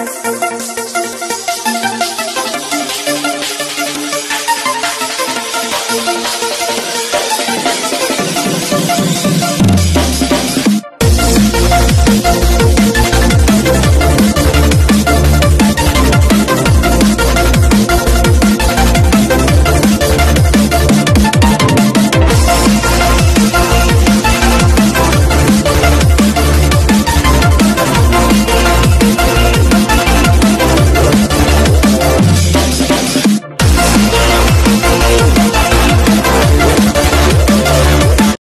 フフフフ。